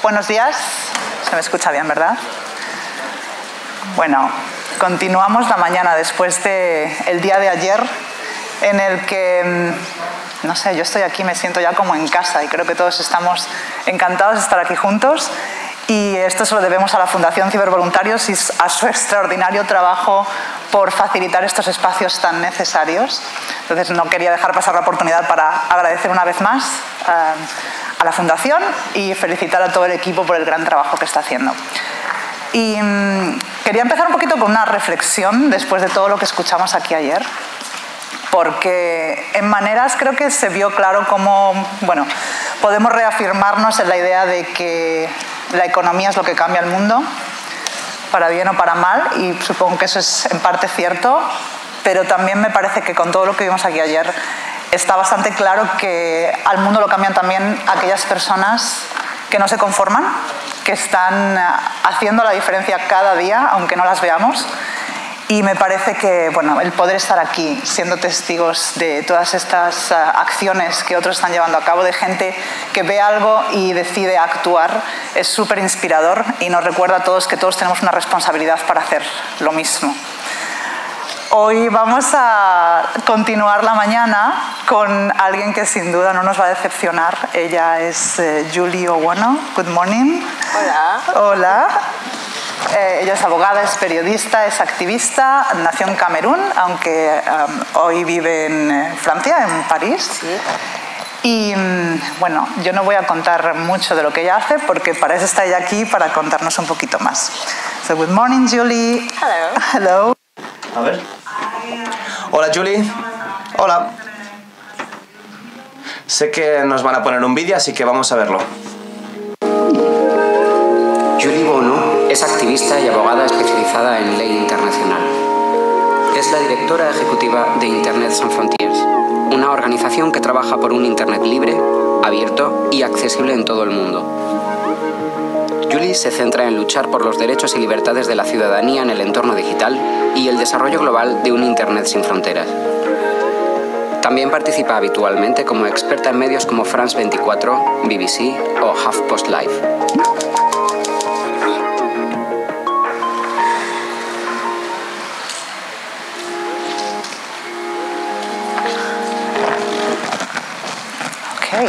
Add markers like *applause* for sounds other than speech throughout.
buenos días. Se me escucha bien, ¿verdad? Bueno, continuamos la mañana después del el día de ayer en el que, mm, no sé, yo estoy aquí, me siento ya como en casa y creo que todos estamos encantados de estar aquí juntos. Y esto se lo debemos a la Fundación Cibervoluntarios y a su *laughs* extraordinario trabajo por facilitar estos espacios tan necesarios. Entonces, no quería dejar pasar la oportunidad para agradecer una vez más eh, a la Fundación y felicitar a todo el equipo por el gran trabajo que está haciendo. Y mm, quería empezar un poquito con una reflexión después de todo lo que escuchamos aquí ayer porque en maneras creo que se vio claro cómo, bueno, podemos reafirmarnos en la idea de que la economía es lo que cambia el mundo, para bien o para mal, y supongo que eso es en parte cierto, pero también me parece que con todo lo que vimos aquí ayer está bastante claro que al mundo lo cambian también aquellas personas que no se conforman, que están haciendo la diferencia cada día, aunque no las veamos, y me parece que bueno, el poder estar aquí siendo testigos de todas estas uh, acciones que otros están llevando a cabo, de gente que ve algo y decide actuar, es súper inspirador y nos recuerda a todos que todos tenemos una responsabilidad para hacer lo mismo. Hoy vamos a continuar la mañana con alguien que sin duda no nos va a decepcionar. Ella es eh, Julie Owono. Good morning. Hola. Hola. Eh, ella es abogada, es periodista, es activista, nació en Camerún, aunque um, hoy vive en eh, Francia, en París. Y mm, bueno, yo no voy a contar mucho de lo que ella hace porque para eso está ella aquí, para contarnos un poquito más. So, good morning, Julie. Hello. Hello. A ver. Hola, Julie. Hola. Sé que nos van a poner un vídeo, así que vamos a verlo. Julie Bono es activista y abogada especializada en ley internacional. Es la directora ejecutiva de Internet Sans Frontières, una organización que trabaja por un Internet libre, abierto y accesible en todo el mundo. Julie se centra en luchar por los derechos y libertades de la ciudadanía en el entorno digital y el desarrollo global de un Internet sin fronteras. También participa habitualmente como experta en medios como France 24, BBC o HuffPost Live. Okay.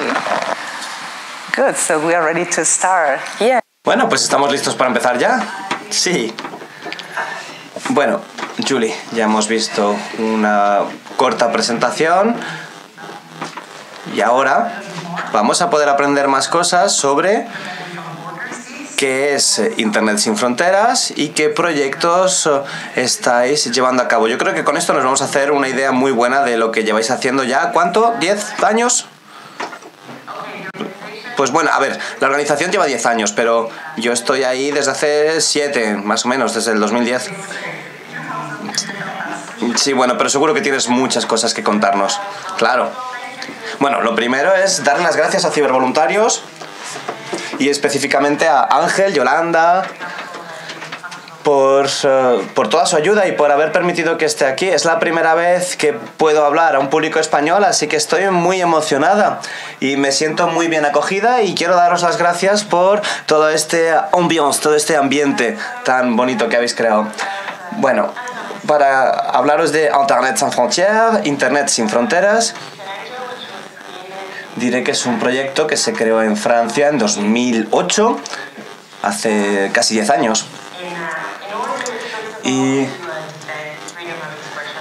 Good. So we are ready to start. Yeah. Bueno, pues estamos listos para empezar ya. Sí. Bueno, Julie, ya hemos visto una corta presentación y ahora vamos a poder aprender más cosas sobre qué es Internet sin fronteras y qué proyectos estáis llevando a cabo. Yo creo que con esto nos vamos a hacer una idea muy buena de lo que lleváis haciendo ya. ¿Cuánto? ¿10 años? Pues bueno, a ver, la organización lleva 10 años, pero yo estoy ahí desde hace 7, más o menos, desde el 2010. Sí, bueno, pero seguro que tienes muchas cosas que contarnos. Claro. Bueno, lo primero es dar las gracias a cibervoluntarios y específicamente a Ángel, Yolanda, por, eh, por, toda su ayuda y por haber permitido que esté aquí. Es la primera vez que puedo hablar a un público español, así que estoy muy emocionada y me siento muy bien acogida y quiero daros las gracias por todo este ambiance, todo este ambiente tan bonito que habéis creado. Bueno, para hablaros de Internet sans frontières, Internet sin fronteras, diré que es un proyecto que se creó en Francia en 2008, hace casi 10 años y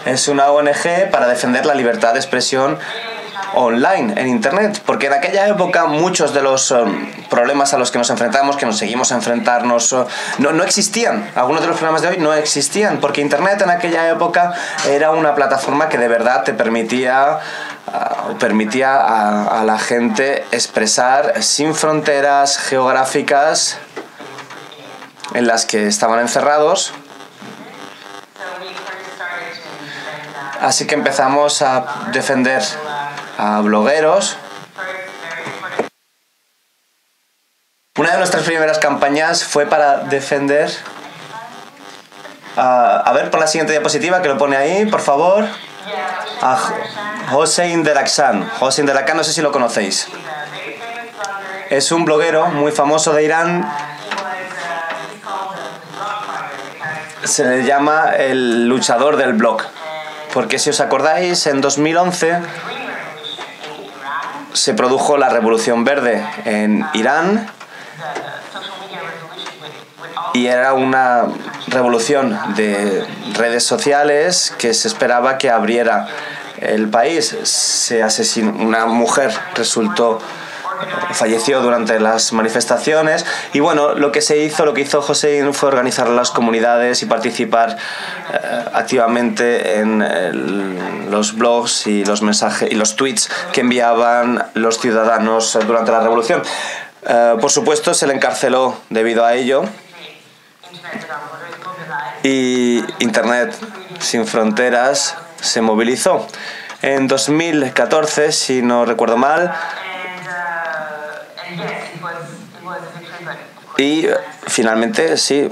es una ONG para defender la libertad de expresión online, en Internet, porque en aquella época muchos de los um, problemas a los que nos enfrentamos, que nos seguimos a enfrentarnos, uh, no, no, existían. Algunos de los problemas de hoy no existían, porque Internet en aquella época era una plataforma que de verdad te permitía, uh, permitía a, a la gente expresar sin fronteras geográficas en las que estaban encerrados Así que empezamos a defender a blogueros. Una de nuestras primeras campañas fue para defender... A, ver, por la siguiente diapositiva que lo pone ahí, por favor. A Hossein Derakhshan. Hossein Derakhshan, no sé si lo conocéis. es un bloguero muy famoso de Irán. Se le llama el luchador del blog. Porque si os acordáis, en 2011 se produjo la Revolución Verde en Irán y era una revolución de redes sociales que se esperaba que abriera el país. Se asesinó, una mujer resultó falleció durante las manifestaciones y bueno, lo que se hizo, lo que hizo José fue organizar las comunidades y participar eh, activamente en los blogs y los mensajes y los tweets que enviaban los ciudadanos durante la revolución. Eh, por supuesto, se le encarceló debido a ello y Internet sin fronteras se movilizó. En 2014, si no recuerdo mal, y finalmente sí,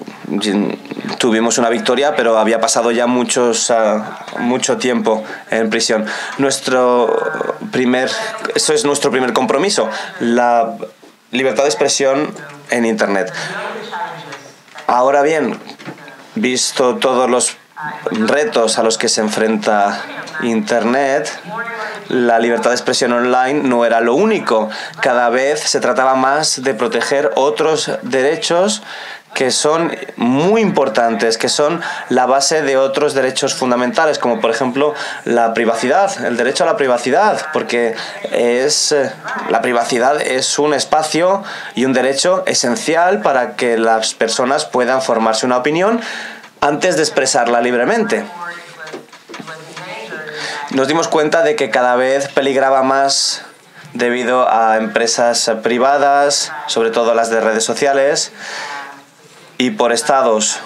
tuvimos una victoria, pero había pasado ya muchos, ah, mucho tiempo en prisión. Nuestro primer, eso es nuestro primer compromiso, la libertad de expresión en Internet. Ahora bien, visto todos los retos a los que se enfrenta Internet, la libertad de expresión online no era lo único. Cada vez se trataba más de proteger otros derechos que son muy importantes, que son la base de otros derechos fundamentales, como por ejemplo la privacidad, el derecho a la privacidad, porque es la privacidad es un espacio y un derecho esencial para que las personas puedan formarse una opinión antes de expresarla libremente. Nos dimos cuenta de que cada vez peligraba más debido a empresas privadas, sobre todo las de redes sociales, y por estados,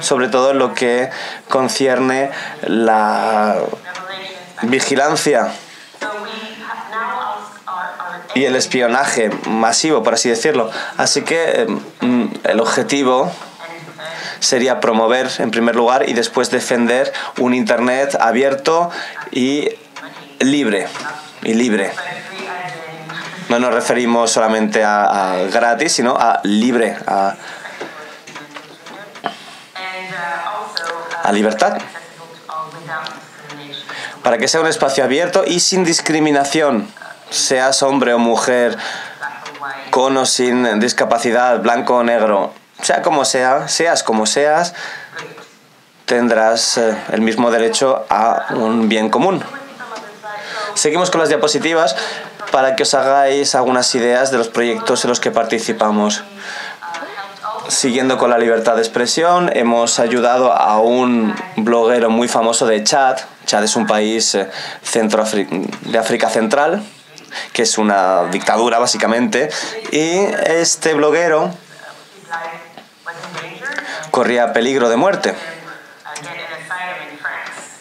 sobre todo en lo que concierne la vigilancia y el espionaje masivo, por así decirlo. Así que em, el objetivo sería promover en primer lugar y después defender un Internet abierto y libre. Y libre. No nos referimos solamente a, gratis, sino a libre, a, libertad. Para que sea un espacio abierto y sin discriminación, seas hombre o mujer, con o sin discapacidad, blanco o negro, sea como sea, seas como seas, tendrás eh, el mismo derecho a un bien común. Seguimos con las diapositivas para que os hagáis algunas ideas de los proyectos en los que participamos. Siguiendo con la libertad de expresión, hemos ayudado a un bloguero muy famoso de Chad. Chad es un país eh, de África Central, que es una dictadura básicamente. Y este bloguero corría peligro de muerte.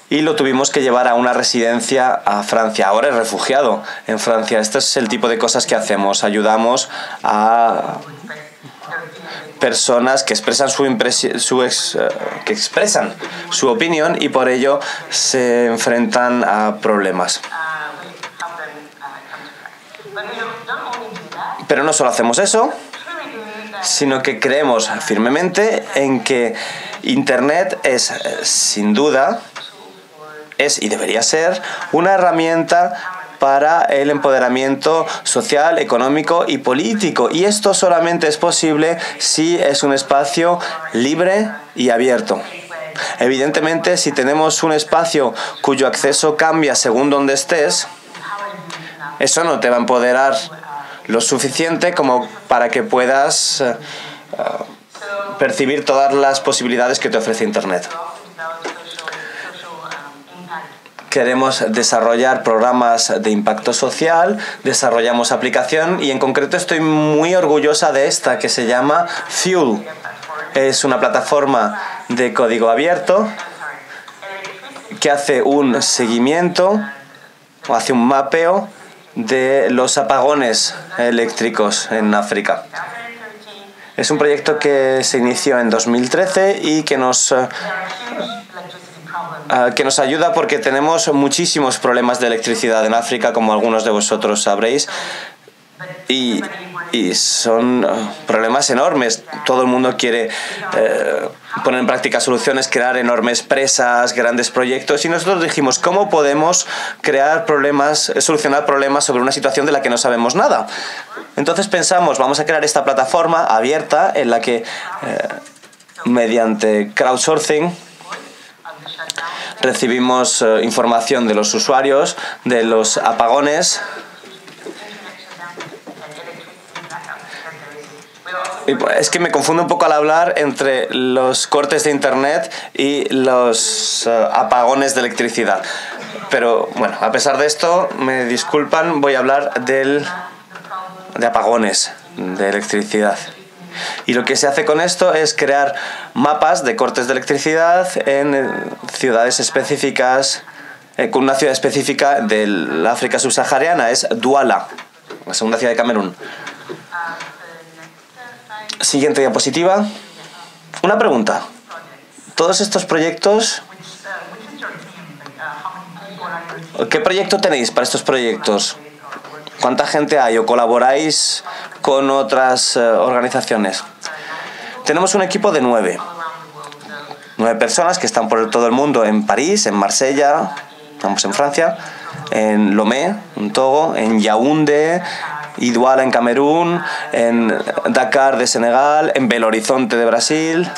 Y lo tuvimos que llevar a una residencia a Francia. Ahora es refugiado en Francia. Este es el tipo de cosas que hacemos. Ayudamos a personas que expresan su, su eh, que expresan su opinión y por ello se enfrentan a problemas. Pero no solo hacemos eso, sino que creemos firmemente en que Internet es, sin duda, es y debería ser una herramienta para el empoderamiento social, económico y político. Y esto solamente es posible si es un espacio libre y abierto. Evidentemente, si tenemos un espacio cuyo acceso cambia según donde estés, eso no te va a empoderar lo suficiente como para que puedas eh, percibir todas las posibilidades que te ofrece Internet. Queremos desarrollar programas de impacto social, desarrollamos aplicación y en concreto estoy muy orgullosa de esta que se llama Fuel. Es una plataforma de código abierto que hace un seguimiento o hace un mapeo de los apagones eléctricos en África. Es un proyecto que se inició en 2013 y que nos, eh, eh, que nos ayuda porque tenemos muchísimos problemas de electricidad en África, como algunos de vosotros sabréis. y, y son eh, problemas enormes. Todo el mundo quiere poner en práctica soluciones, crear enormes presas, grandes proyectos y nosotros dijimos, ¿cómo podemos crear problemas, solucionar problemas sobre una situación de la que no sabemos nada? Entonces pensamos, vamos a crear esta plataforma abierta en la que eh, mediante crowdsourcing recibimos información de los usuarios, de los apagones es que me confundo un poco al hablar entre los cortes de internet y los eh, apagones de electricidad. Pero bueno, a pesar de esto, me disculpan, voy a hablar del, de apagones de electricidad. Y lo que se hace con esto es crear mapas de cortes de electricidad en eh, ciudades específicas, eh, con una ciudad específica del África subsahariana, es Douala, la segunda ciudad de Camerún. Siguiente diapositiva. Una pregunta. Todos estos proyectos... ¿Qué proyecto tenéis para estos proyectos? ¿Cuánta gente hay o colaboráis con otras eh, organizaciones? Tenemos un equipo de nueve. Nueve personas que están por todo el mundo, en París, en Marsella, estamos en Francia, en Lomé, en Togo, en Yaoundé, y Douala en Camerún, en Dakar de Senegal, en Belo Horizonte de Brasil.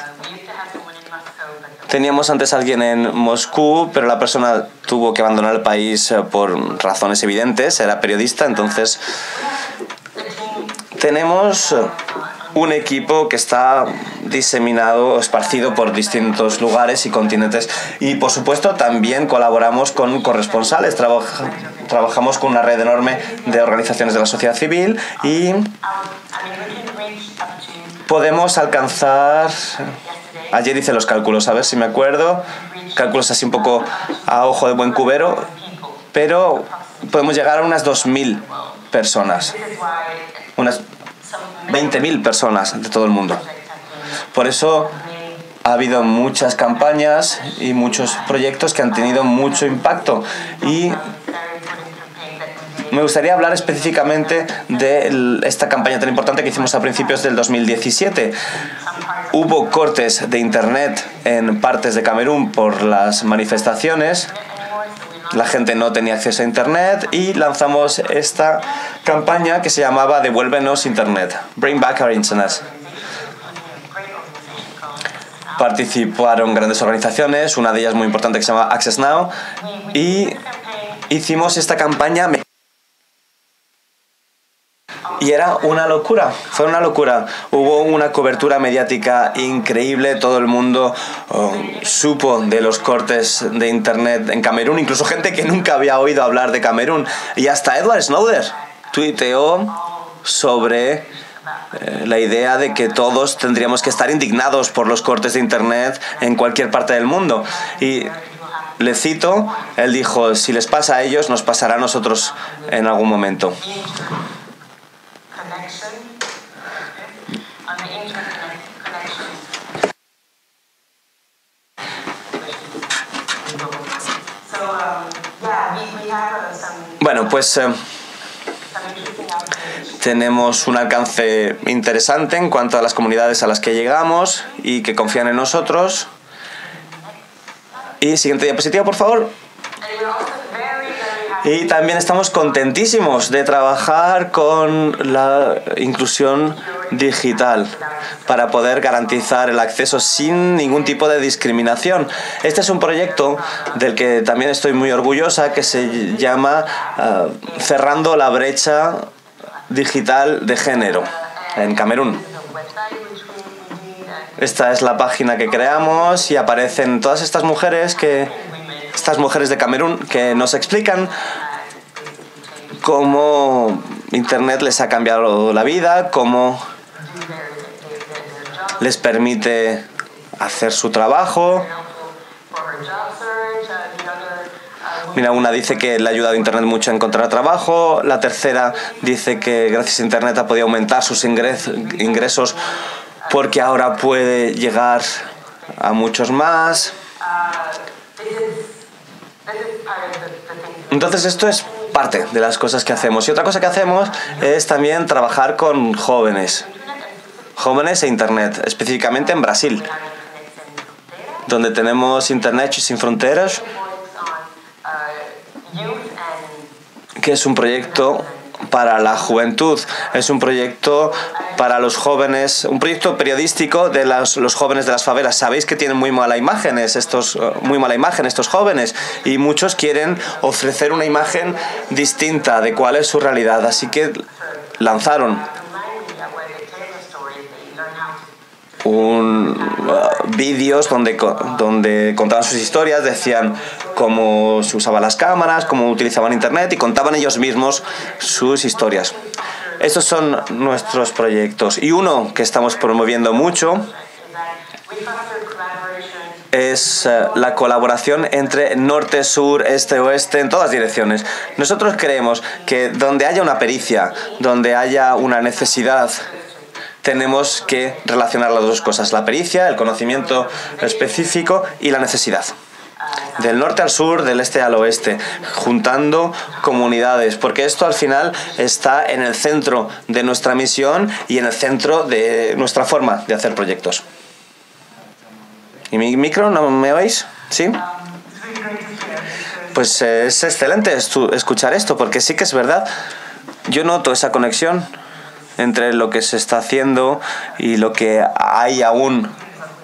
Teníamos antes a alguien en Moscú, pero la persona tuvo que abandonar el país eh, por razones evidentes, era periodista, entonces tenemos un equipo que está diseminado, esparcido por distintos lugares y continentes. Y por supuesto también colaboramos con corresponsales, trabajamos con una red enorme de organizaciones de la sociedad civil y podemos alcanzar... Ayer hice los cálculos, a ver si me acuerdo. Cálculos así un poco a ojo de buen cubero, pero podemos llegar a unas 2.000 personas. Unas 20.000 personas de todo el mundo. Por eso ha habido muchas campañas y muchos proyectos que han tenido mucho impacto y me gustaría hablar específicamente de esta campaña tan importante que hicimos a principios del 2017. Hubo cortes de Internet en partes de Camerún por las manifestaciones la gente no tenía acceso a Internet y lanzamos esta campaña que se llamaba Devuélvenos Internet, Bring Back Our Internet. Participaron grandes organizaciones, una de ellas muy importante que se llama Access Now, y hicimos esta campaña y era una locura, fue una locura. Hubo una cobertura mediática increíble, todo el mundo oh, supo de los cortes de internet en Camerún, incluso gente que nunca había oído hablar de Camerún. Y hasta Edward Snowden tuiteó sobre eh, la idea de que todos tendríamos que estar indignados por los cortes de internet en cualquier parte del mundo. Y le cito, él dijo, si les pasa a ellos, nos pasará a nosotros en algún momento. Bueno, pues eh, tenemos un alcance interesante en cuanto a las comunidades a las que llegamos y que confían en nosotros. Y siguiente diapositiva, por favor. Y también estamos contentísimos de trabajar con la inclusión digital para poder garantizar el acceso sin ningún tipo de discriminación. Este es un proyecto del que también estoy muy orgullosa que se llama ah, Cerrando la brecha digital de género en Camerún. Esta es la página que creamos y aparecen todas estas mujeres que estas mujeres de Camerún que nos explican cómo Internet les ha cambiado la vida, cómo les permite hacer su trabajo. Mira, una dice que le ha ayudado Internet mucho a encontrar trabajo, la tercera dice que gracias a Internet ha podido aumentar sus ingresos porque ahora puede llegar a muchos más. Entonces esto es parte de las cosas que hacemos. Y otra cosa que hacemos es también trabajar con jóvenes, jóvenes e Internet, específicamente en Brasil, donde tenemos Internet sin fronteras, que es un proyecto para la juventud, es un proyecto para los jóvenes, un proyecto periodístico de los, los, jóvenes de las favelas. Sabéis que tienen muy mala imagen estos, muy mala imagen estos jóvenes y muchos quieren ofrecer una imagen distinta de cuál es su realidad, así que lanzaron un, uh, vídeos donde, donde contaban sus historias, decían cómo se usaban las cámaras, cómo utilizaban internet y contaban ellos mismos sus historias. Estos son nuestros proyectos. Y uno que estamos promoviendo mucho es uh, la colaboración entre norte, sur, este, oeste, en todas direcciones. Nosotros creemos que donde haya una pericia, donde haya una necesidad tenemos que relacionar las dos cosas, la pericia, el conocimiento específico y la necesidad. Del norte al sur, del este al oeste, juntando comunidades, porque esto al final está en el centro de nuestra misión y en el centro de nuestra forma de hacer proyectos. ¿Y mi micro no me oís? ¿Sí? Pues eh, es excelente escuchar esto, porque sí que es verdad. Yo noto esa conexión entre lo que se está haciendo y lo que hay aún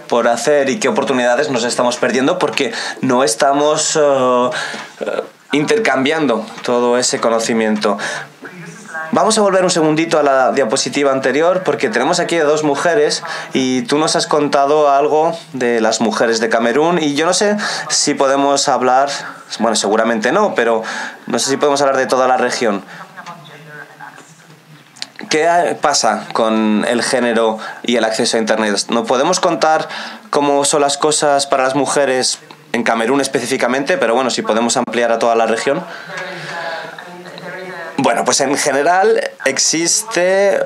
por hacer y qué oportunidades nos estamos perdiendo porque no estamos uh, intercambiando todo ese conocimiento. Vamos a volver un segundito a la diapositiva anterior porque tenemos aquí a dos mujeres y tú nos has contado algo de las mujeres de Camerún y yo no sé si podemos hablar, bueno, seguramente no, pero no sé si podemos hablar de toda la región. ¿Qué pasa con el género y el acceso a Internet? ¿No podemos contar cómo son las cosas para las mujeres en Camerún específicamente, pero bueno, si podemos ampliar a toda la región? Bueno, pues en general existe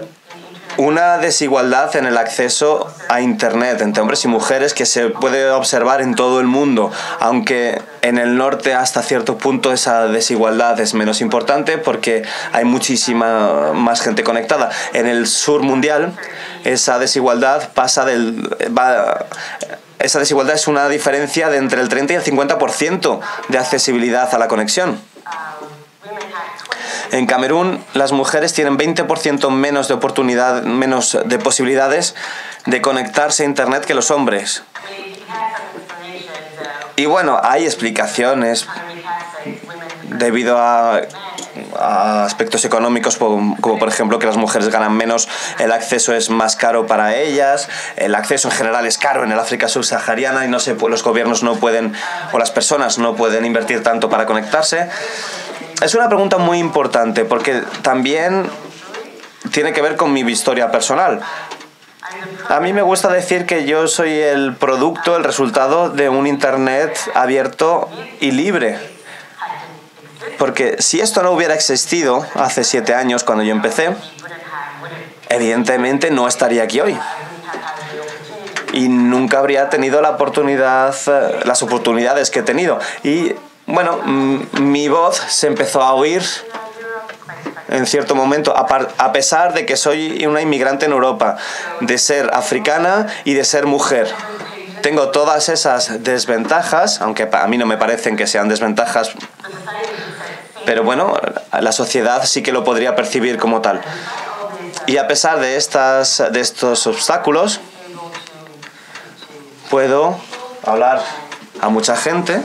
una desigualdad en el acceso a Internet entre hombres y mujeres que se puede observar en todo el mundo, aunque en el norte hasta cierto punto esa desigualdad es menos importante porque hay muchísima más gente conectada. En el sur mundial esa desigualdad pasa del... esa desigualdad es una diferencia de entre el 30 y el 50% de accesibilidad a la conexión. En Camerún las mujeres tienen 20% menos de oportunidad, menos de posibilidades de conectarse a internet que los hombres. Y bueno, hay explicaciones debido a, aspectos económicos como, por ejemplo que las mujeres ganan menos, el acceso es más caro para ellas, el acceso en general es caro en el África subsahariana y no se, los gobiernos no pueden o las personas no pueden invertir tanto para conectarse. Es una pregunta muy importante porque también tiene que ver con mi historia personal. A mí me gusta decir que yo soy el producto, el resultado de un Internet abierto y libre. Porque si esto no hubiera existido hace siete años cuando yo empecé, evidentemente no estaría aquí hoy. Y nunca habría tenido la oportunidad, eh, las oportunidades que he tenido. Y bueno, mi voz se empezó a oír en cierto momento, a, pesar de que soy una inmigrante en Europa, de ser africana y de ser mujer. Tengo todas esas desventajas, aunque a mí no me parecen que sean desventajas, pero bueno, la sociedad sí que lo podría percibir como tal. Y a pesar de, estas, de estos obstáculos, puedo hablar a mucha gente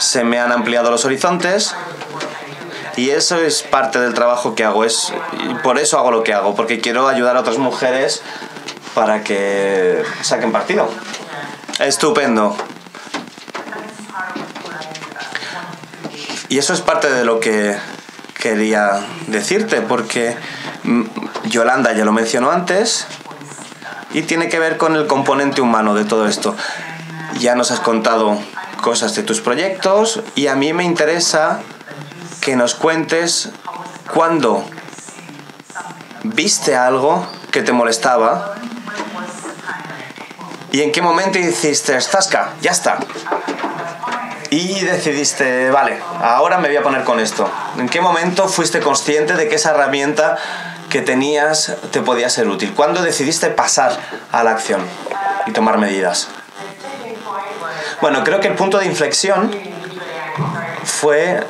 se me han ampliado los horizontes y eso es parte del trabajo que hago. Es, por eso hago lo que hago, porque quiero ayudar a otras mujeres para que saquen partido. Estupendo. Y eso es parte de lo que quería decirte, porque mm, Yolanda ya lo mencionó antes y tiene que ver con el componente humano de todo esto. Ya nos has contado cosas de tus proyectos y a mí me interesa que nos cuentes cuándo viste algo que te molestaba y en qué momento hiciste, Zasca, ya está. y decidiste, vale, ahora me voy a poner con esto. ¿En qué momento fuiste consciente de que esa herramienta que tenías te podía ser útil? ¿Cuándo decidiste pasar a la acción y tomar medidas? Bueno, creo que el punto de inflexión fue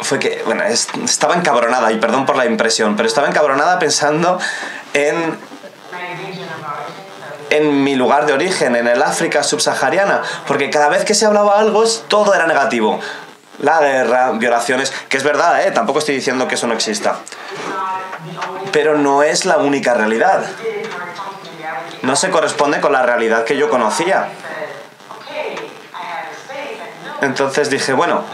fue que, bueno, estaba encabronada, y perdón por la impresión, pero estaba encabronada pensando en en mi lugar de origen, en el África subsahariana, porque cada vez que se hablaba algo todo era negativo. La guerra, violaciones, que es verdad, ¿eh? tampoco estoy diciendo que eso no exista. Pero no es la única realidad. No se corresponde con la realidad que yo conocía. Entonces dije, bueno,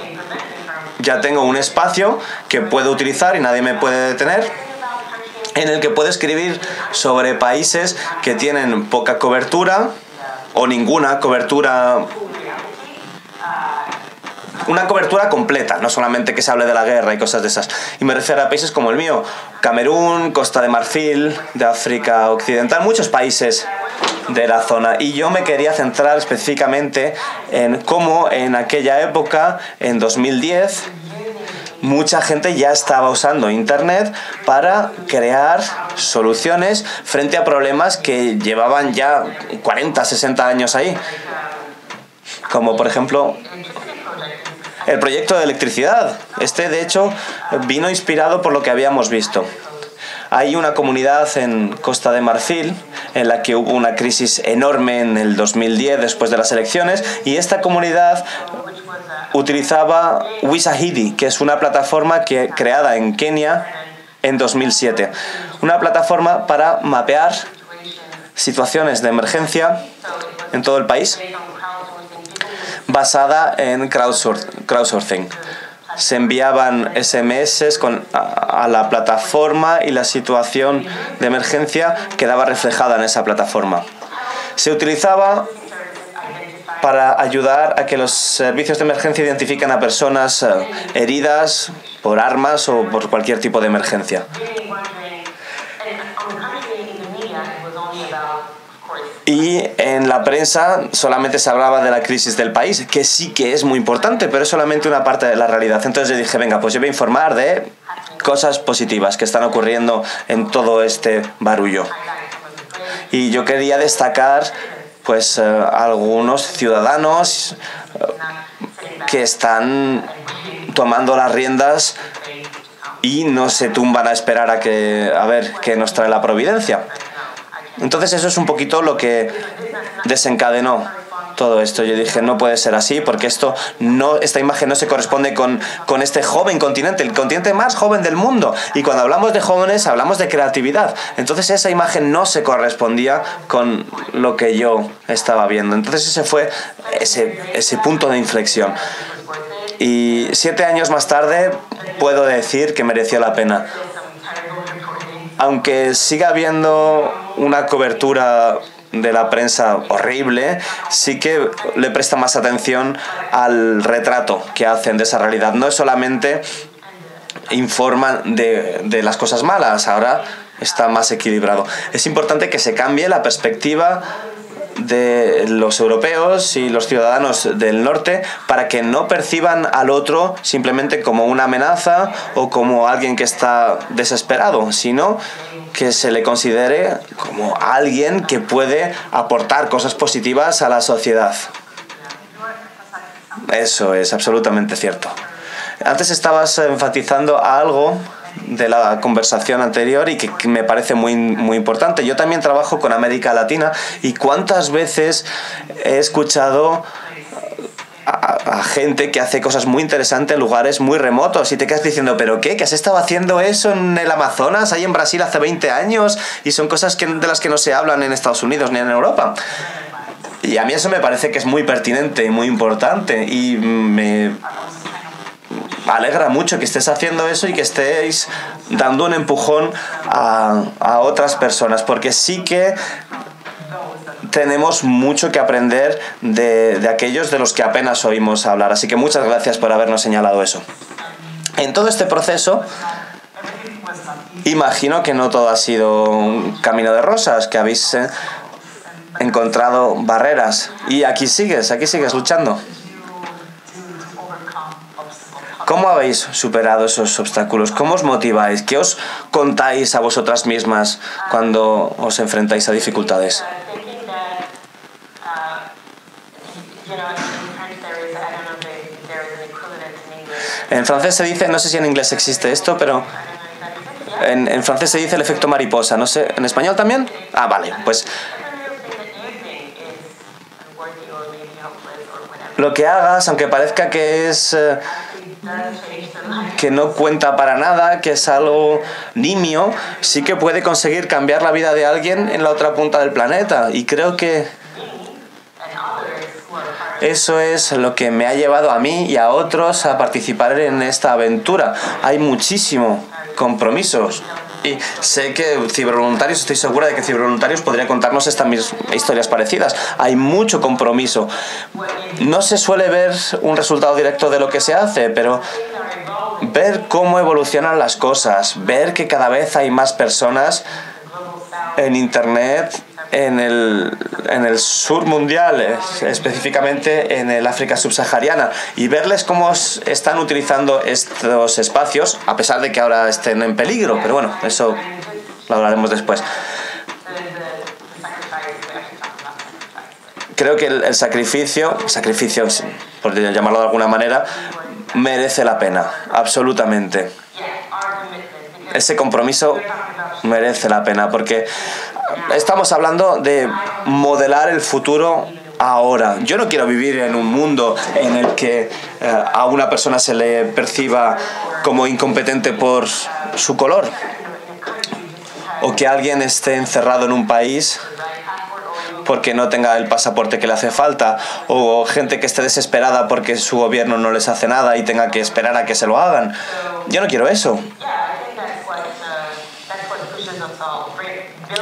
ya tengo un espacio que puedo utilizar y nadie me puede detener en el que puedo escribir sobre países que tienen poca cobertura o ninguna cobertura una cobertura completa, no solamente que se hable de la guerra y cosas de esas. Y me refiero a países como el mío, Camerún, Costa de Marfil, de África Occidental, muchos países de la zona. Y yo me quería centrar específicamente en cómo en aquella época, en 2010, mucha gente ya estaba usando Internet para crear soluciones frente a problemas que llevaban ya 40, 60 años ahí. Como por ejemplo el proyecto de electricidad. Este de hecho vino inspirado por lo que habíamos visto. Hay una comunidad en Costa de Marfil en la que hubo una crisis enorme en el 2010 después de las elecciones y esta comunidad utilizaba Wisahidi, que es una plataforma que, creada en Kenia en 2007. Una plataforma para mapear situaciones de emergencia en todo el país basada en crowdsourcing. Se enviaban SMS con, a, a la plataforma y la situación de emergencia quedaba reflejada en esa plataforma. Se utilizaba para ayudar a que los servicios de emergencia identifiquen a personas eh, heridas por armas o por cualquier tipo de emergencia. Y en la prensa solamente se hablaba de la crisis del país, que sí que es muy importante, pero es solamente una parte de la realidad. Entonces yo dije, venga, pues yo voy a informar de cosas positivas que están ocurriendo en todo este barullo. Y yo quería destacar pues eh, algunos ciudadanos eh, que están tomando las riendas y no se tumban a esperar a que a ver qué nos trae la providencia. Entonces eso es un poquito lo que desencadenó todo esto. Yo dije, no puede ser así porque esto no, esta imagen no se corresponde con, con este joven continente, el continente más joven del mundo. Y cuando hablamos de jóvenes hablamos de creatividad. Entonces esa imagen no se correspondía con lo que yo estaba viendo. Entonces ese fue ese, ese punto de inflexión. Y siete años más tarde puedo decir que mereció la pena. Aunque siga habiendo una cobertura de la prensa horrible, sí que le presta más atención al retrato que hacen de esa realidad. No es solamente informan de, de las cosas malas, ahora está más equilibrado. Es importante que se cambie la perspectiva de los europeos y los ciudadanos del norte para que no perciban al otro simplemente como una amenaza o como alguien que está desesperado, sino que se le considere como alguien que puede aportar cosas positivas a la sociedad. Eso es absolutamente cierto. Antes estabas enfatizando algo de la conversación anterior y que, me parece muy, muy importante. Yo también trabajo con América Latina y cuántas veces he escuchado a, gente que hace cosas muy interesantes en lugares muy remotos y te quedas diciendo, pero qué, que has estado haciendo eso en el Amazonas, ahí en Brasil hace 20 años y son cosas que, de las que no se hablan en Estados Unidos ni en Europa. Y a mí eso me parece que es muy pertinente y muy importante y me alegra mucho que estés haciendo eso y que estéis dando un empujón a, a otras personas, porque sí que tenemos mucho que aprender de, de, aquellos de los que apenas oímos hablar. Así que muchas gracias por habernos señalado eso. En todo este proceso, imagino que no todo ha sido un camino de rosas, que habéis eh, encontrado barreras. Y aquí sigues, aquí sigues luchando. ¿Cómo habéis superado esos obstáculos? ¿Cómo os motiváis? ¿Qué os contáis a vosotras mismas cuando os enfrentáis a dificultades? En francés se dice, no sé si en inglés existe esto, pero en, en, francés se dice el efecto mariposa. No sé, ¿en español también? Ah, vale, pues lo que hagas, aunque parezca que es eh, que no cuenta para nada, que es algo nimio, sí que puede conseguir cambiar la vida de alguien en la otra punta del planeta. Y creo que eso es lo que me ha llevado a mí y a otros a participar en esta aventura. Hay muchísimo compromisos. Y sé que cibervoluntarios, estoy segura de que cibervoluntarios podrían contarnos estas historias parecidas. Hay mucho compromiso. No se suele ver un resultado directo de lo que se hace, pero ver cómo evolucionan las cosas, ver que cada vez hay más personas en Internet en el, en el sur mundial, específicamente en el África subsahariana, y verles cómo están utilizando estos espacios, a pesar de que ahora estén en peligro, pero bueno, eso lo hablaremos después. Creo que el, el sacrificio, sacrificio, por llamarlo de alguna manera, merece la pena, absolutamente. Ese compromiso merece la pena porque estamos hablando de modelar el futuro ahora. Yo no quiero vivir en un mundo en el que eh, a una persona se le perciba como incompetente por su color o que alguien esté encerrado en un país porque no tenga el pasaporte que le hace falta, o gente que esté desesperada porque su gobierno no les hace nada y tenga que esperar a que se lo hagan. Yo no quiero eso.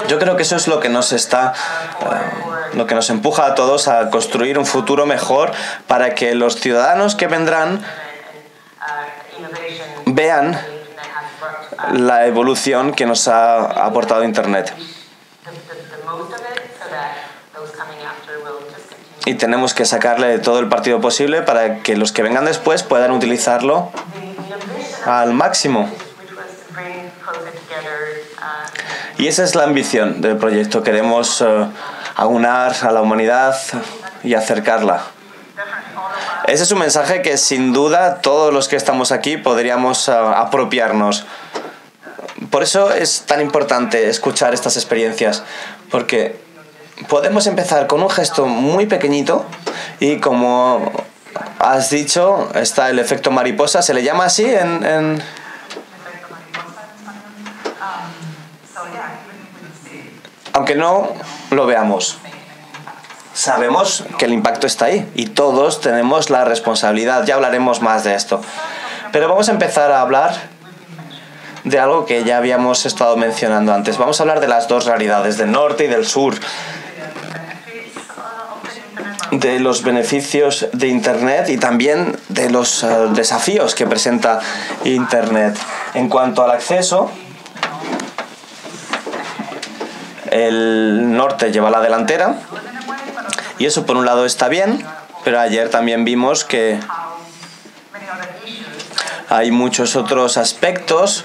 Yo creo que eso es lo que nos está, eh, lo que nos empuja a todos a construir un futuro mejor para que los ciudadanos que vendrán vean la evolución que nos ha aportado Internet. Y tenemos que sacarle todo el partido posible para que los que vengan después puedan utilizarlo al máximo. Y esa es la ambición del proyecto. Queremos uh, aunar a la humanidad y acercarla. Ese es un mensaje que sin duda todos los que estamos aquí podríamos uh, apropiarnos. Por eso es tan importante escuchar estas experiencias, porque podemos empezar con un gesto muy pequeñito y como has dicho, está el efecto mariposa, se le llama así en aunque no lo veamos. Sabemos que el impacto está ahí y todos tenemos la responsabilidad. Ya hablaremos más de esto. Pero vamos a empezar a hablar de algo que ya habíamos estado mencionando antes. Vamos a hablar de las dos realidades, del norte y del sur. De los beneficios de Internet y también de los eh, desafíos que presenta Internet. En cuanto al acceso, el norte lleva la delantera y eso por un lado está bien, pero ayer también vimos que hay muchos otros aspectos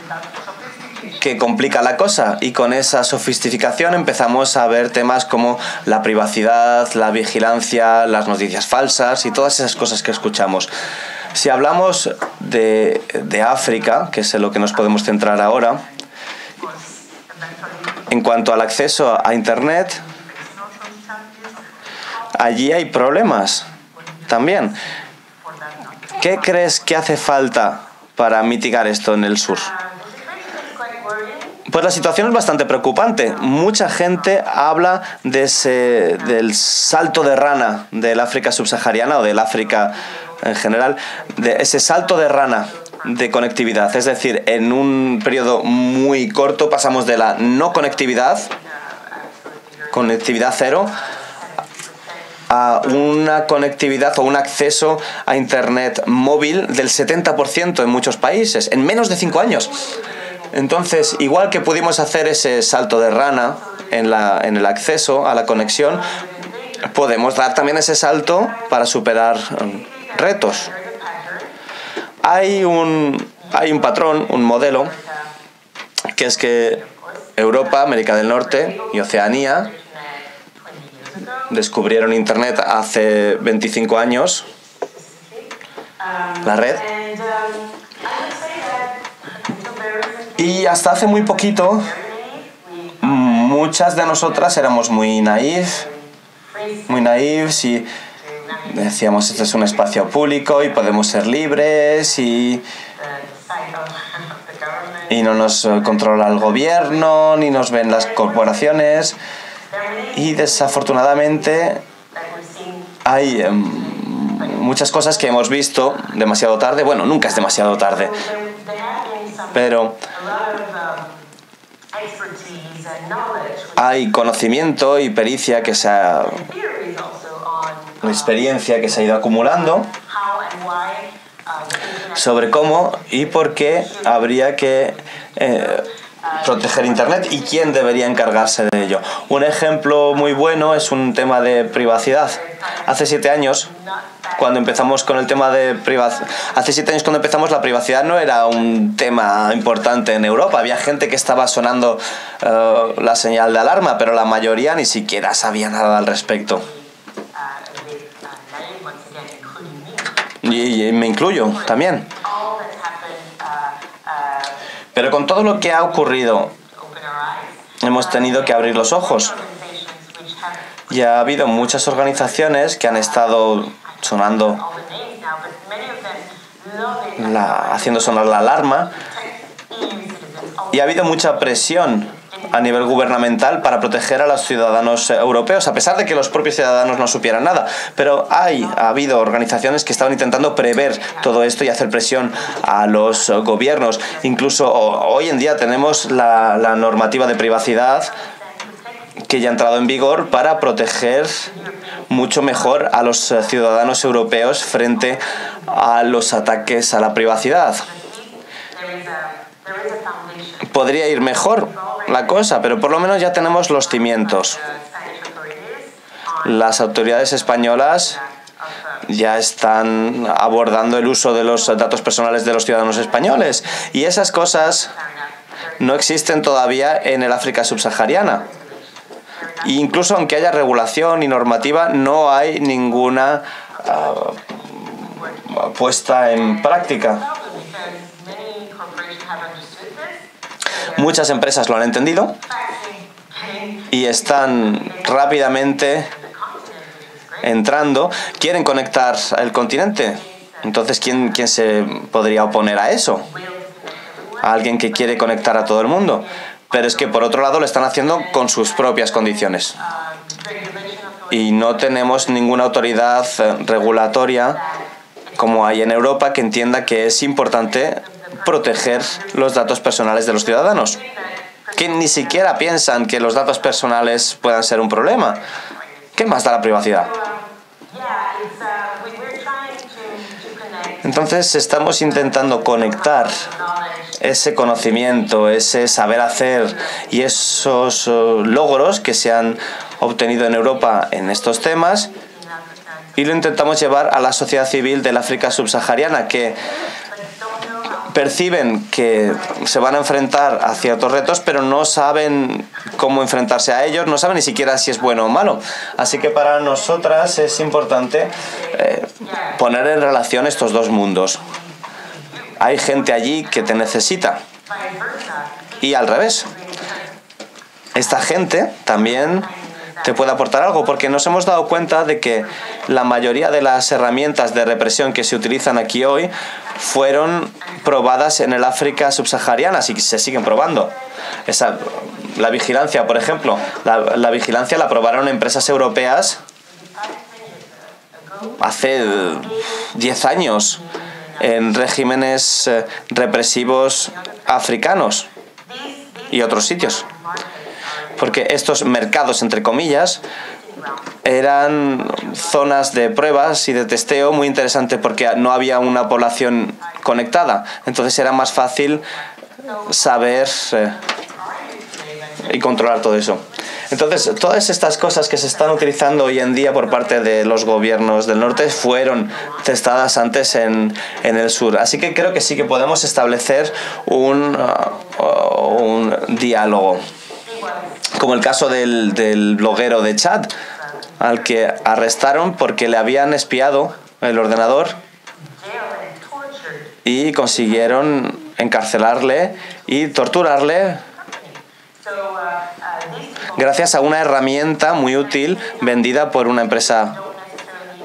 que complica la cosa y con esa sofisticación empezamos a ver temas como la privacidad, la vigilancia, las noticias falsas y todas esas cosas que escuchamos. Si hablamos de, de África, que es en lo que nos podemos centrar ahora, en cuanto al acceso a Internet, allí hay problemas también. ¿Qué crees que hace falta para mitigar esto en el sur? Pues la situación es bastante preocupante. Mucha gente habla de ese, del salto de rana del África subsahariana o del África en general, de ese salto de rana de conectividad. Es decir, en un periodo muy corto pasamos de la no conectividad, conectividad cero, a una conectividad o un acceso a Internet móvil del 70% en muchos países, en menos de cinco años. Entonces, igual que pudimos hacer ese salto de rana en, la, en el acceso a la conexión, podemos dar también ese salto para superar um, retos. Hay un, hay un patrón, un modelo, que es que Europa, América del Norte y Oceanía descubrieron Internet hace 25 años, la red, y hasta hace muy poquito muchas de nosotras éramos muy naif, muy naif y decíamos este es un espacio público y podemos ser libres y, y no nos controla el gobierno ni nos ven las corporaciones y desafortunadamente hay em, muchas cosas que hemos visto demasiado tarde. Bueno, nunca es demasiado tarde. Pero hay conocimiento y pericia que se ha experiencia que se ha ido acumulando sobre cómo y por qué habría que eh, proteger Internet y quién debería encargarse de ello. Un ejemplo muy bueno es un tema de privacidad. Hace siete años, cuando empezamos con el tema de privacidad, hace siete años cuando empezamos la privacidad no era un tema importante en Europa. Había gente que estaba sonando eh, la señal de alarma, pero la mayoría ni siquiera sabía nada al respecto. Y me incluyo también. Pero con todo lo que ha ocurrido, hemos tenido que abrir los ojos. Y ha habido muchas organizaciones que han estado sonando, la, haciendo sonar la alarma. Y ha habido mucha presión a nivel gubernamental para proteger a los ciudadanos europeos, a pesar de que los propios ciudadanos no supieran nada. Pero hay, ha habido organizaciones que estaban intentando prever todo esto y hacer presión a los gobiernos. Incluso hoy en día tenemos la, la normativa de privacidad que ya ha entrado en vigor para proteger mucho mejor a los ciudadanos europeos frente a los ataques a la privacidad. Podría ir mejor, la cosa, pero por lo menos ya tenemos los cimientos. Las autoridades españolas ya están abordando el uso de los datos personales de los ciudadanos españoles y esas cosas no existen todavía en el África subsahariana. Incluso aunque haya regulación y normativa, no hay ninguna ah, puesta en práctica. Muchas empresas lo han entendido y están rápidamente entrando. Quieren conectar el continente. Entonces, ¿quién, ¿quién se podría oponer a eso? A alguien que quiere conectar a todo el mundo. Pero es que por otro lado lo están haciendo con sus propias condiciones. Y no tenemos ninguna autoridad eh, regulatoria como hay en Europa que entienda que es importante proteger los datos personales de los ciudadanos, que ni siquiera piensan que los datos personales puedan ser un problema. ¿Qué más da la privacidad? Entonces estamos intentando conectar ese conocimiento, ese saber hacer y esos uh, logros que se han obtenido en Europa en estos temas y lo intentamos llevar a la sociedad civil del África subsahariana que perciben que se van a enfrentar a ciertos retos, pero no saben cómo enfrentarse a ellos, no saben ni siquiera si es bueno o malo. Así que para nosotras es importante eh, poner en relación estos dos mundos. Hay gente allí que te necesita. Y al revés. Esta gente también te puede aportar algo, porque nos hemos dado cuenta de que la mayoría de las herramientas de represión que se utilizan aquí hoy fueron probadas en el África subsahariana, y se siguen probando. Esa, la vigilancia, por ejemplo, la, la vigilancia la probaron empresas europeas hace 10 años en regímenes eh, represivos africanos y otros sitios porque estos mercados, entre comillas, eran zonas de pruebas y de testeo muy interesantes porque no había una población conectada. Entonces era más fácil saber eh, y controlar todo eso. Entonces, todas estas cosas que se están utilizando hoy en día por parte de los gobiernos del norte fueron testadas antes en, en el sur. Así que creo que sí que podemos establecer un, uh, un diálogo. Como el caso del, del bloguero de Chad, al que arrestaron porque le habían espiado el ordenador y consiguieron encarcelarle y torturarle gracias a una herramienta muy útil vendida por una empresa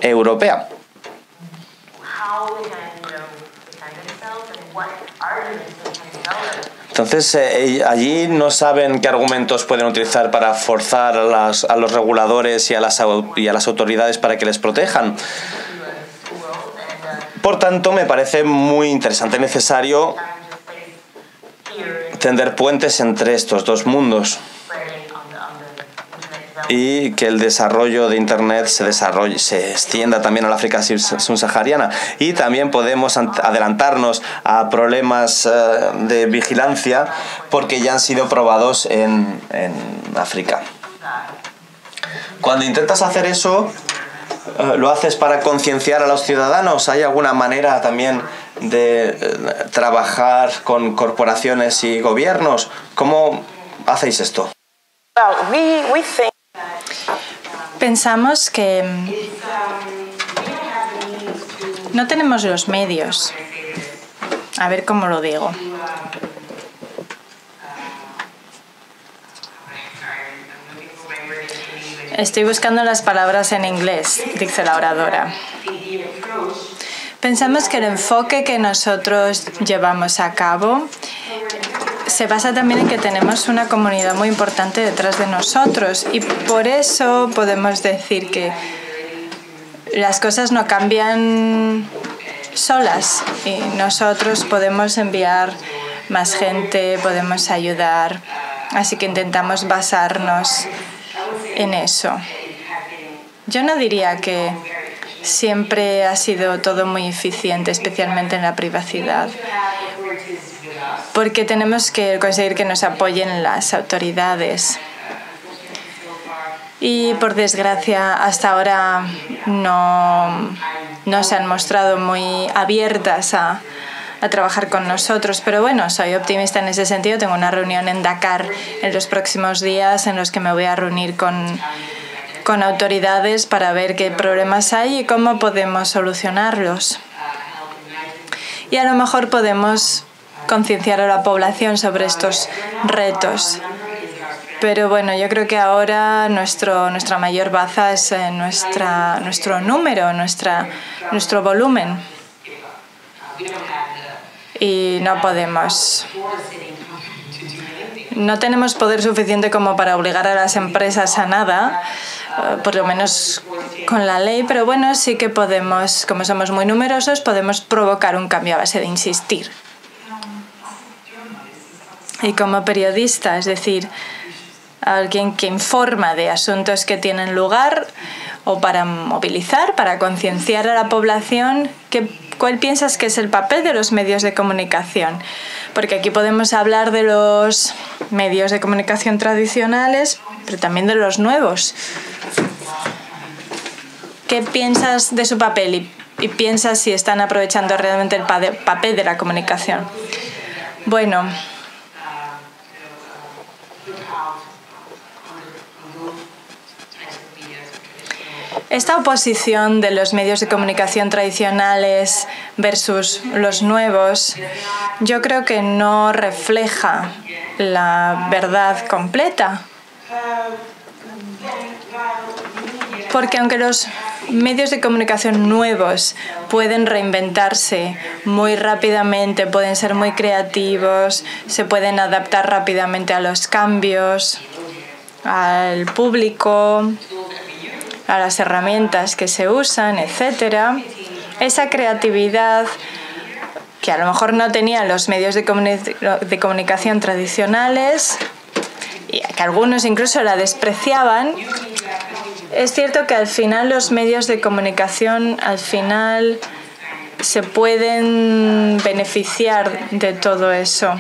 europea. Entonces, eh, allí no saben qué argumentos pueden utilizar para forzar a, a los reguladores y a, las, y a las autoridades para que les protejan. Por tanto, me parece muy interesante, necesario tender puentes entre estos dos mundos y que el desarrollo de Internet se, desarrolle, se extienda también a la África subsahariana. Y también podemos adelantarnos a problemas eh, de vigilancia porque ya han sido probados en, en África. Cuando intentas hacer eso, eh, ¿lo haces para concienciar a los ciudadanos? ¿Hay alguna manera también de eh, trabajar con corporaciones y gobiernos? ¿Cómo hacéis esto? Pensamos que mm, no tenemos los medios. A ver cómo lo digo. Estoy buscando las palabras en inglés, dice la oradora. Pensamos que el enfoque que nosotros llevamos a cabo se basa también en que tenemos una comunidad muy importante detrás de nosotros y por eso podemos decir que las cosas no cambian solas y nosotros podemos enviar más gente, podemos ayudar, así que intentamos basarnos en eso. Yo no diría que siempre ha sido todo muy eficiente, especialmente en la privacidad porque tenemos que conseguir que nos apoyen las autoridades. Y por desgracia, hasta ahora no, no se han mostrado muy abiertas a, a trabajar con nosotros. Pero bueno, soy optimista en ese sentido. Tengo una reunión en Dakar en los próximos días en los que me voy a reunir con, con autoridades para ver qué problemas hay y cómo podemos solucionarlos. Y a lo mejor podemos concienciar a la población sobre estos retos. Pero bueno, yo creo que ahora nuestro, nuestra mayor baza es nuestra, nuestro número, nuestra, nuestro volumen. Y no podemos. No tenemos poder suficiente como para obligar a las empresas a nada, eh, por lo menos con la ley, pero bueno, sí que podemos, como somos muy numerosos, podemos provocar un cambio a base de insistir y como periodista, es decir, alguien que informa de asuntos que tienen lugar o para movilizar, para concienciar a la población, ¿qué, ¿cuál piensas que es el papel de los medios de comunicación? Porque aquí podemos hablar de los medios de comunicación tradicionales, pero también de los nuevos. ¿Qué piensas de su papel y, y piensas si están aprovechando realmente el papel de la comunicación? Bueno, Esta oposición de los medios de comunicación tradicionales versus los nuevos, yo creo que no refleja la verdad completa. Porque aunque los medios de comunicación nuevos pueden reinventarse muy rápidamente, pueden ser muy creativos, se pueden adaptar rápidamente a los cambios, al público, a las herramientas que se usan, etc. Esa creatividad que a lo mejor no tenían los medios de, de comunicación tradicionales y que algunos incluso la despreciaban, es cierto que al final los medios de comunicación al final se pueden beneficiar de todo eso.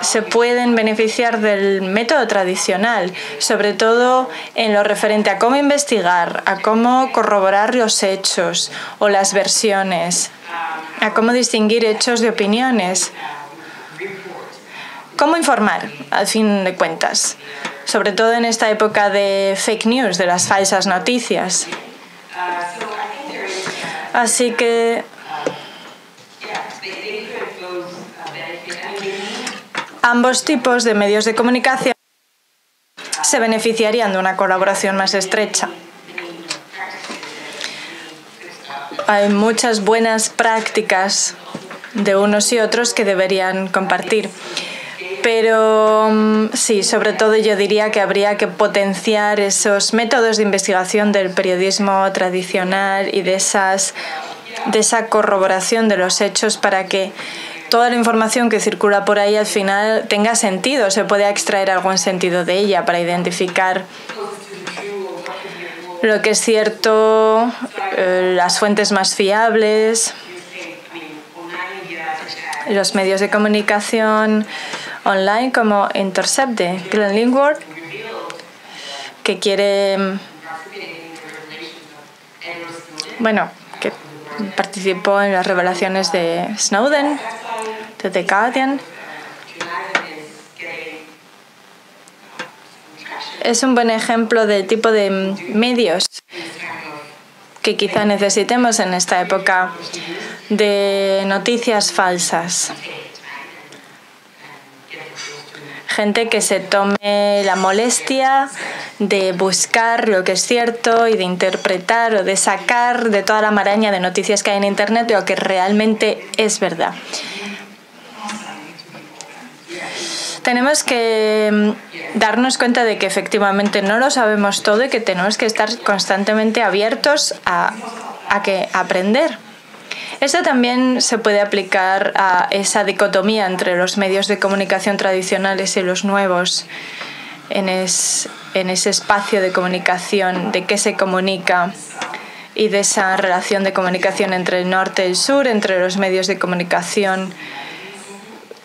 Se pueden beneficiar del método tradicional, sobre todo en lo referente a cómo investigar, a cómo corroborar los hechos o las versiones, a cómo distinguir hechos de opiniones, cómo informar, al fin de cuentas, sobre todo en esta época de fake news, de las falsas noticias. Así que ambos tipos de medios de comunicación se beneficiarían de una colaboración más estrecha. Hay muchas buenas prácticas de unos y otros que deberían compartir. Pero mm, sí, sobre todo yo diría que habría que potenciar esos métodos de investigación del periodismo tradicional y de, de esa corroboración de los hechos para que toda la información que circula por ahí al final tenga sentido, se puede extraer algún sentido de ella para identificar lo que es cierto, eh, las fuentes más fiables, los medios de comunicación online como Intercept de Glenn Lingward, que quiere, bueno, que participó en las revelaciones de Snowden, de The Guardian. Es un buen ejemplo del tipo de medios que quizá necesitemos en esta época de noticias falsas gente que se tome la molestia de buscar lo que es cierto y de interpretar o de sacar de toda la maraña de noticias que hay en Internet lo que realmente es verdad. Tenemos que mm, darnos cuenta de que efectivamente no lo sabemos todo y que tenemos que estar constantemente abiertos a, a que aprender. Esto también se puede aplicar a esa dicotomía entre los medios de comunicación tradicionales y los nuevos en, en ese espacio de comunicación, de qué se comunica y de esa relación de comunicación entre el norte y el sur, entre los medios de comunicación,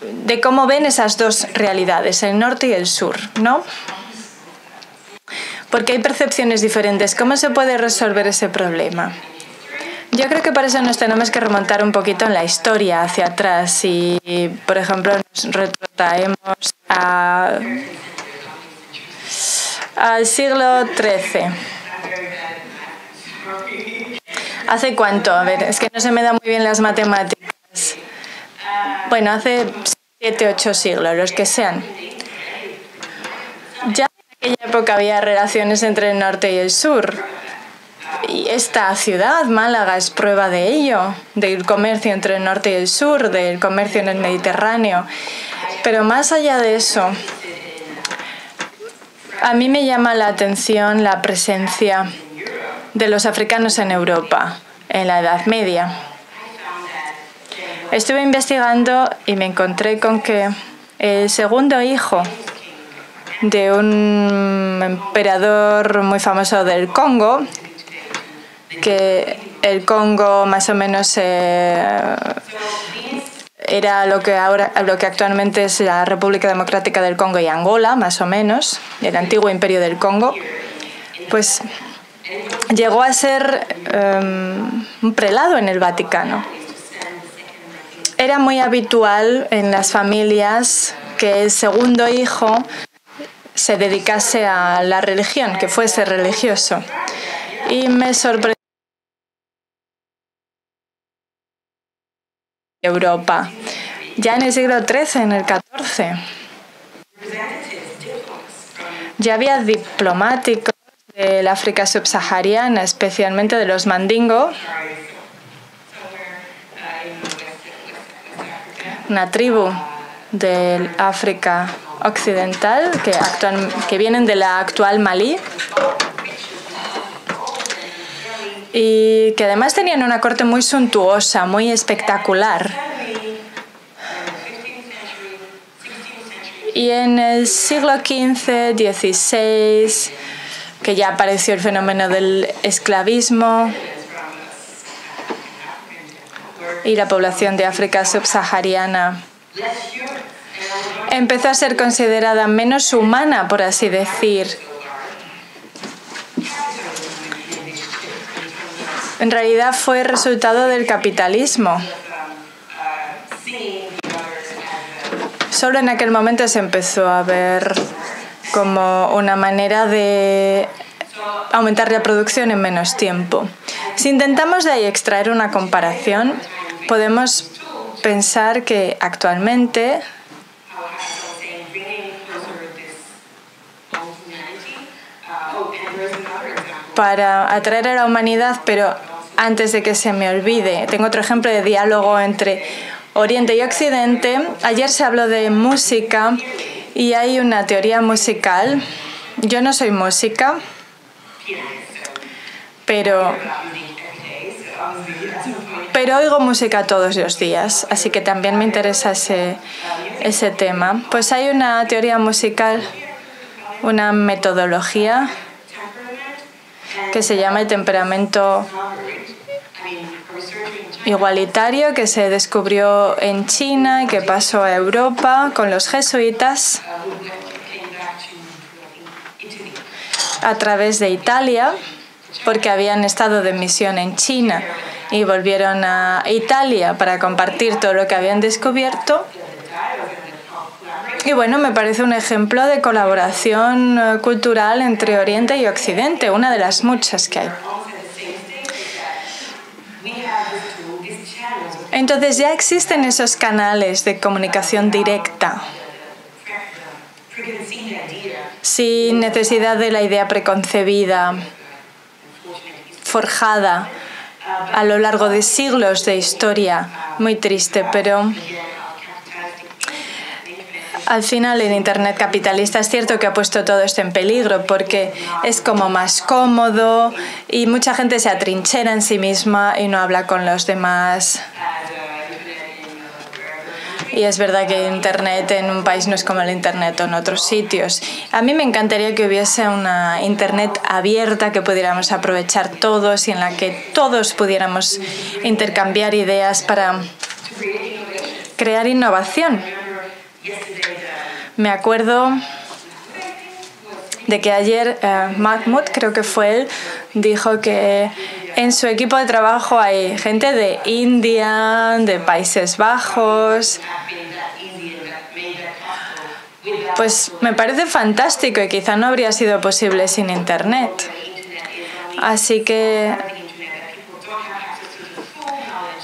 de cómo ven esas dos realidades, el norte y el sur, ¿no? Porque hay percepciones diferentes. ¿Cómo se puede resolver ese problema? Yo creo que para eso nos tenemos que remontar un poquito en la historia hacia atrás y, por ejemplo, nos retrotraemos al siglo XIII. ¿Hace cuánto? A ver, es que no se me dan muy bien las matemáticas. Bueno, hace siete, ocho siglos, los que sean. Ya en aquella época había relaciones entre el norte y el sur y esta ciudad, Málaga, es prueba de ello, del comercio entre el norte y el sur, del comercio en el Mediterráneo. Pero más allá de eso, a mí me llama la atención la presencia de los africanos en Europa en la Edad Media. Estuve investigando y me encontré con que el segundo hijo de un emperador muy famoso del Congo, que el Congo más o menos eh, era lo que ahora lo que actualmente es la República Democrática del Congo y Angola, más o menos, el antiguo Imperio del Congo, pues llegó a ser em, un prelado en el Vaticano. Era muy habitual en las familias que el segundo hijo se dedicase a la religión, que fuese religioso. Y me sorprendió Europa, ya en el siglo XIII, en el XIV. Ya había diplomáticos del África subsahariana, especialmente de los mandingo, una tribu del África occidental que, que vienen de la actual Malí y que además tenían una corte muy suntuosa, muy espectacular. Y en el siglo XV, XVI, que ya apareció el fenómeno del esclavismo y la población de África subsahariana empezó a ser considerada menos humana, por así decir. En realidad fue resultado del capitalismo. Solo en aquel momento se empezó a ver como una manera de aumentar la producción en menos tiempo. Si intentamos de ahí extraer una comparación, podemos pensar que actualmente para atraer a la humanidad, pero antes de que se me olvide, tengo otro ejemplo de diálogo entre Oriente y Occidente. Ayer se habló de música y hay una teoría musical. Yo no soy música, pero pero oigo música todos los días, así que también me interesa ese, tema. Pues hay una teoría musical, una metodología que se llama el temperamento igualitario que se descubrió en China y que pasó a Europa con los jesuitas a través de Italia, porque habían estado de misión en China y volvieron a Italia para compartir todo lo que habían descubierto. Y bueno, me parece un ejemplo de colaboración eh, cultural entre Oriente y Occidente, una de las muchas que hay. Entonces ya existen esos canales de comunicación directa, sin necesidad de la idea preconcebida, forjada a lo largo de siglos de historia. Muy triste, pero al final el Internet capitalista es cierto que ha puesto todo esto en peligro porque es como más cómodo y mucha gente se atrinchera en sí misma y no habla con los demás. Y es verdad que Internet en un país no es como el Internet en otros sitios. A mí me encantaría que hubiese una Internet abierta que pudiéramos aprovechar todos y en la que todos pudiéramos intercambiar ideas para crear innovación. Me acuerdo de que ayer eh, Mahmoud, creo que fue él, dijo que en su equipo de trabajo hay gente de India, de Países Bajos. Pues me parece fantástico y quizá no habría sido posible sin Internet. Así que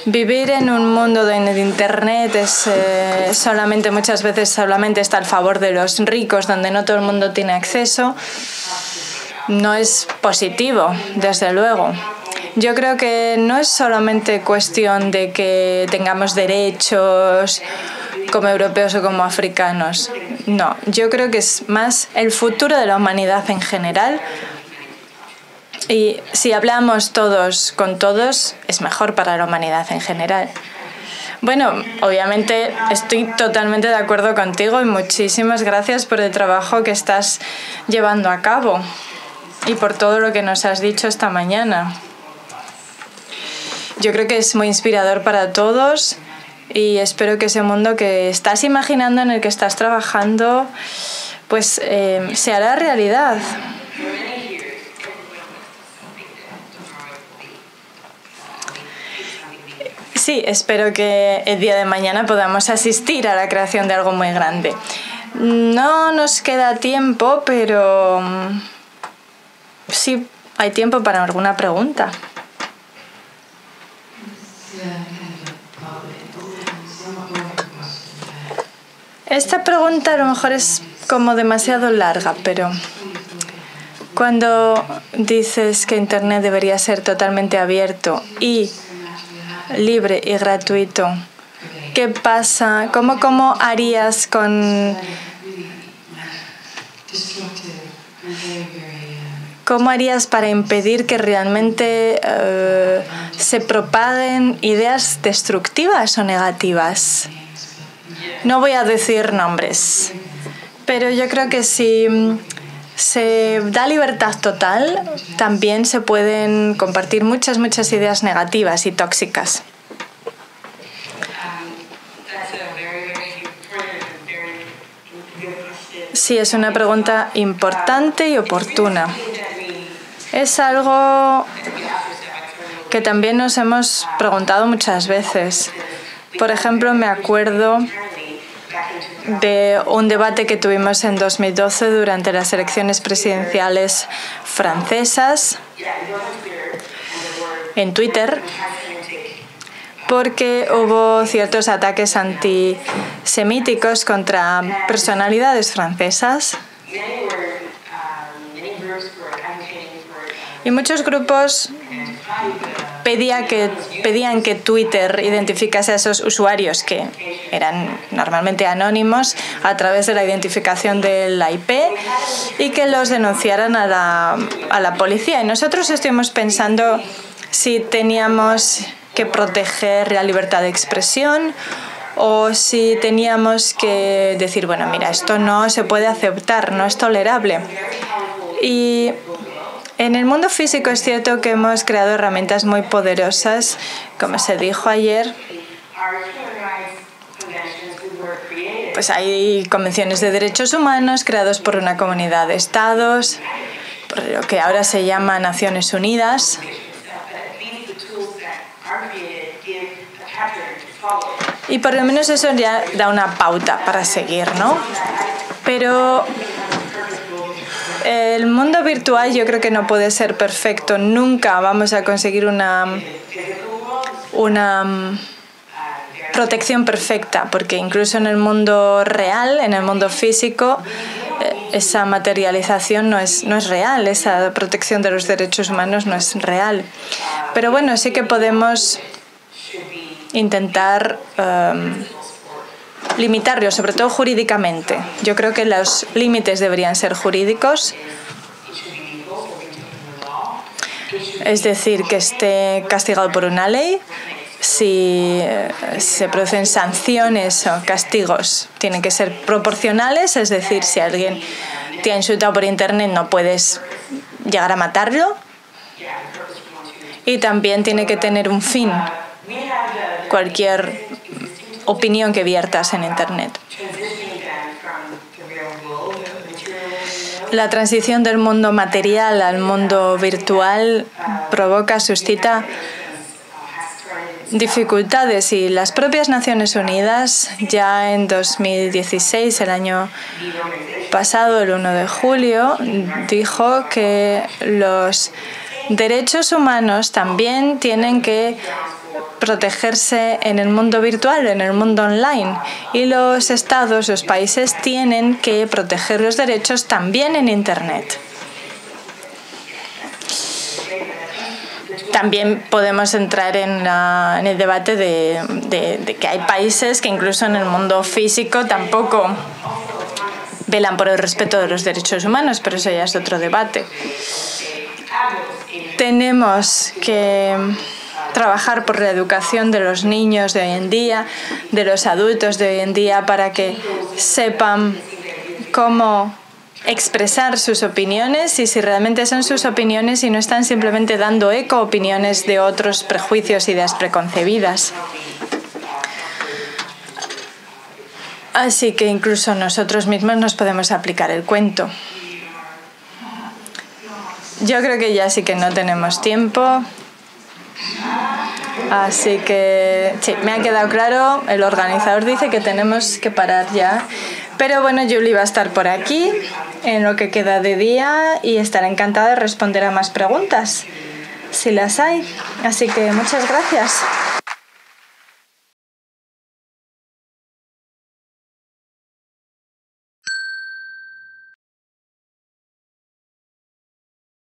Vivir en un mundo donde Internet es eh, solamente muchas veces solamente está al favor de los ricos, donde no todo el mundo tiene acceso, no es positivo, desde luego. Yo creo que no es solamente cuestión de que tengamos derechos como europeos o como africanos. No, yo creo que es más el futuro de la humanidad en general y si hablamos todos con todos, es mejor para la humanidad en general. Bueno, obviamente estoy totalmente de acuerdo contigo y muchísimas gracias por el trabajo que estás llevando a cabo y por todo lo que nos has dicho esta mañana. Yo creo que es muy inspirador para todos y espero que ese mundo que estás imaginando, en el que estás trabajando, pues eh, se hará realidad. Sí, espero que el día de mañana podamos asistir a la creación de algo muy grande. No nos queda tiempo, pero mm, sí hay tiempo para alguna pregunta. Esta pregunta a lo mejor es como demasiado larga, pero cuando dices que Internet debería ser totalmente abierto y libre y gratuito. ¿Qué pasa? ¿Cómo, cómo harías con... ¿Cómo harías para impedir que realmente eh, se propaguen ideas destructivas o negativas? No voy a decir nombres, pero yo creo que si se da libertad total, también se pueden compartir muchas, muchas ideas negativas y tóxicas. Sí, es una pregunta importante y oportuna. Es algo que también nos hemos preguntado muchas veces. Por ejemplo, me acuerdo de un debate que tuvimos en 2012 durante las elecciones presidenciales francesas en Twitter porque hubo ciertos ataques antisemíticos contra personalidades francesas. Y muchos grupos pedía que, pedían que Twitter identificase a esos usuarios que eran normalmente anónimos a través de la identificación de la IP y que los denunciaran a la, a la policía. Y nosotros estuvimos pensando si teníamos que proteger la libertad de expresión o si teníamos que decir, bueno, mira, esto no se puede aceptar, no es tolerable. Y en el mundo físico es cierto que hemos creado herramientas muy poderosas, como se dijo ayer. Pues hay convenciones de derechos humanos creados por una comunidad de estados, por lo que ahora se llama Naciones Unidas. Y por lo menos eso ya da una pauta para seguir, ¿no? Pero el mundo virtual yo creo que no puede ser perfecto. Nunca vamos a conseguir una, una protección perfecta, porque incluso en el mundo real, en el mundo físico, eh, esa materialización no es, no es real, esa protección de los derechos humanos no es real. Pero bueno, sí que podemos intentar um, limitarlo, sobre todo jurídicamente. Yo creo que los límites deberían ser jurídicos, es decir, que esté castigado por una ley. Si eh, se producen sanciones o castigos, tienen que ser proporcionales, es decir, si alguien te ha insultado por internet no puedes llegar a matarlo. Y también tiene que tener un fin, cualquier opinión que viertas en Internet. La transición del mundo material al mundo virtual provoca, suscita dificultades y las propias Naciones Unidas ya en 2016, el año pasado, el 1 de julio, dijo que los derechos humanos también tienen que protegerse en el mundo virtual, en el mundo online. Y los estados, los países tienen que proteger los derechos también en Internet. También podemos entrar en, el debate de, que hay países que incluso en el mundo físico tampoco velan por el respeto de los derechos humanos, pero eso ya es otro debate. Tenemos que trabajar por la educación de los niños de hoy en día, de los adultos de hoy en día, para que sepan cómo expresar sus opiniones y si realmente son sus opiniones y no están simplemente dando eco a opiniones de otros prejuicios, ideas preconcebidas. Así que incluso nosotros mismos nos podemos aplicar el cuento. Yo creo que ya sí que no tenemos tiempo. Así que sí, me ha quedado claro, el organizador dice que tenemos que parar ya. Pero bueno, Julie va a estar por aquí en lo que queda de día y estará encantada de responder a más preguntas, si las hay. Así que muchas gracias.